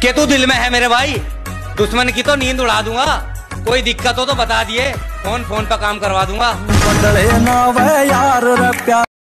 के तू दिल में है मेरे भाई? दुश्मन की तो नींद उड़ा दूँगा। कोई दिक्कत हो तो बता दिए। फ़ोन फ़ोन पर काम करवा दूँगा।